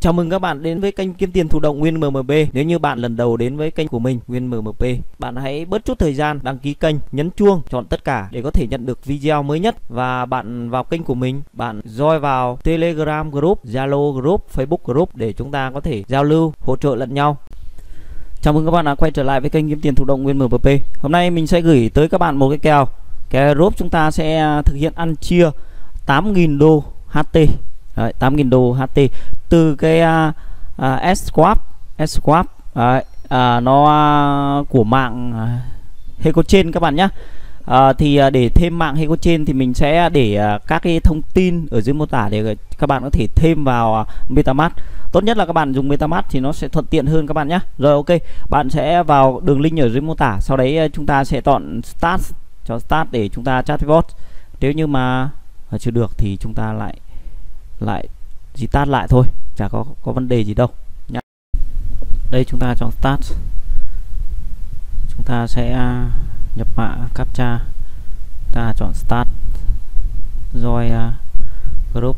Chào mừng các bạn đến với kênh kiếm tiền thụ động Nguyên MMP. Nếu như bạn lần đầu đến với kênh của mình Nguyên MMP, bạn hãy bớt chút thời gian đăng ký kênh, nhấn chuông, chọn tất cả để có thể nhận được video mới nhất và bạn vào kênh của mình, bạn join vào Telegram group, Zalo group, Facebook group để chúng ta có thể giao lưu, hỗ trợ lẫn nhau. Chào mừng các bạn đã quay trở lại với kênh kiếm tiền thụ động Nguyên MMP. Hôm nay mình sẽ gửi tới các bạn một cái kèo. Cái group chúng ta sẽ thực hiện ăn chia 8.000 đô HT Đấy, 8.000 đô HT từ cái uh, uh, S-Swap S-Swap uh, uh, nó uh, của mạng à, uh, HecoChain các bạn nhé À, thì uh, để thêm mạng HecoChain thì mình sẽ để uh, các cái thông tin ở dưới mô tả để các bạn có thể thêm vào uh, MetaMask. Tốt nhất là các bạn dùng MetaMask thì nó sẽ thuận tiện hơn các bạn nhé. Rồi ok, bạn sẽ vào đường link ở dưới mô tả. Sau đấy uh, chúng ta sẽ chọn Start cho Start để chúng ta chatbot. Nếu như mà chưa được thì chúng ta lại lại start lại thôi chả có có vấn đề gì đâu nhá. Đây chúng ta chọn start. Chúng ta sẽ à, nhập mã captcha. Ta chọn start. Rồi uh, à, group.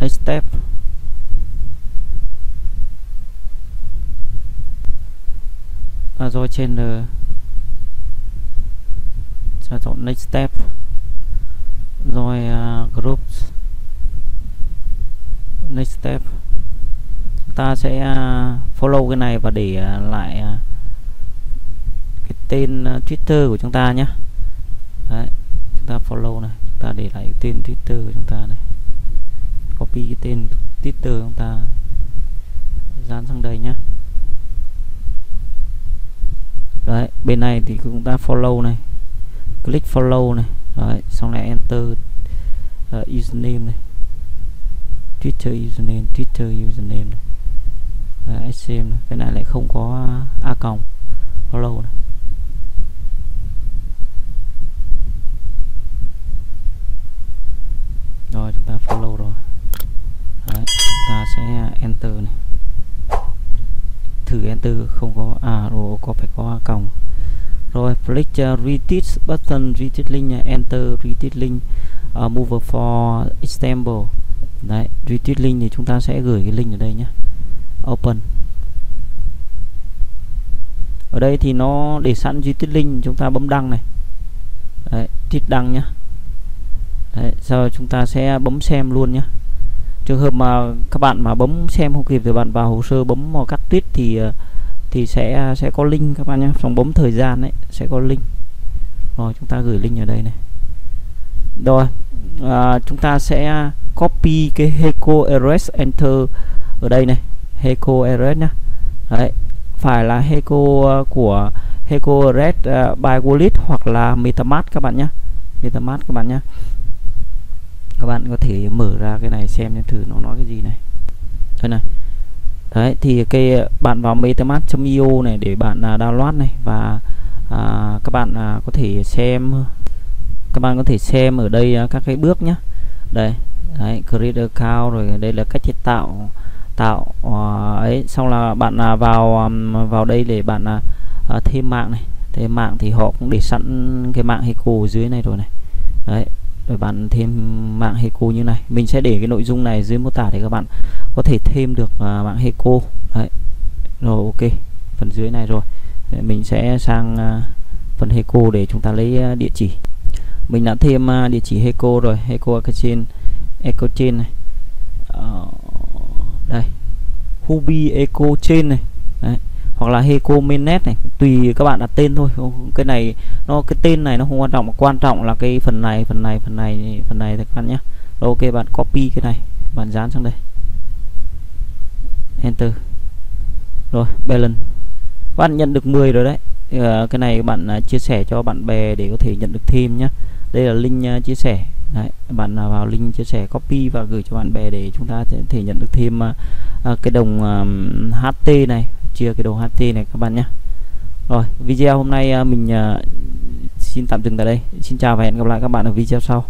Next step. Và rồi trên uh, chọn next step rồi à, uh, group next step. Ta sẽ uh, follow cái này và để uh, lại uh, cái tên uh, Twitter của chúng ta nhé. Đấy, chúng ta follow này. Chúng ta để lại cái tên Twitter của chúng ta này. Copy cái tên Twitter của chúng ta dán sang đây nhé. Đấy bên này thì chúng ta follow này. Click follow này. Đấy, xong lại enter uh, username này. Twitter username Twitter username này. Uh, SM này. cái này lại không có a còng follow này. Rồi chúng ta follow rồi. Đấy, chúng ta sẽ enter này. Thử enter không có à rồi có phải có a còng rồi click uh, retweet button retweet link uh, enter retweet link uh, move for example. Đấy retweet link thì chúng ta sẽ gửi cái link ở đây nhé. Open. Ở đây thì nó để sẵn retweet link chúng ta bấm đăng này. Đấy tweet đăng nhá đấy sau chúng ta sẽ bấm xem luôn nhé. Trường hợp mà các bạn mà bấm xem không kịp thì bạn vào hồ sơ bấm vào cắt tweet thì uh, thì sẽ à, sẽ có link các bạn nhé. Trong bấm thời gian đấy sẽ có link. Rồi chúng ta gửi link ở đây này. Rồi à, chúng ta sẽ copy cái Heco RS enter ở đây này. Heco RS nhá. Đấy phải là Heco à, của Heco RS uh, à, by Wallet hoặc là MetaMask các bạn nhé MetaMask các bạn nhé các bạn có thể mở ra cái này xem thử nó nói cái gì này. Đây này đấy thì cái ờ, bạn vào metamask.io này để bạn à, download này và à, các bạn à, có thể xem các bạn có thể xem ở đây à, các cái bước nhé đây đấy, create account rồi đây là cách tạo tạo uh, ấy. Xong là bạn à, vào um, vào đây để bạn à, à, thêm mạng này. Thêm mạng thì họ cũng để sẵn cái mạng hay cổ dưới này rồi này. Đấy rồi bạn thêm mạng Heco như này. Mình sẽ để cái nội dung này dưới mô tả để các bạn có thể thêm được uh, mạng Heco. Đấy. Rồi ok. Phần dưới này rồi. Để mình sẽ sang uh, phần Heco để chúng ta lấy uh, địa chỉ. Mình đã thêm uh, địa chỉ Heco rồi. Heco Echo trên này. Uh, đây. Hubi Ecochain này. Đấy hoặc là Heco này tùy các bạn đặt tên thôi. Cái này nó cái tên này nó không quan trọng mà quan trọng là cái phần này phần này phần này phần này các bạn nhé. Ok bạn copy cái này bạn dán sang đây. Enter. Rồi balance. Bạn nhận được 10 rồi đấy. Ờ, cái này bạn à, chia sẻ cho bạn bè để có thể nhận được thêm nhé. Đây là link à, chia sẻ. Đấy, bạn à, vào link chia sẻ copy và gửi cho bạn bè để chúng ta thể, thể nhận được thêm uh, cái đồng uh, HT này chia cái đồ HT này các bạn nhé. Rồi, video hôm nay à, mình à, xin tạm dừng tại đây. Xin chào và hẹn gặp lại các bạn ở video sau.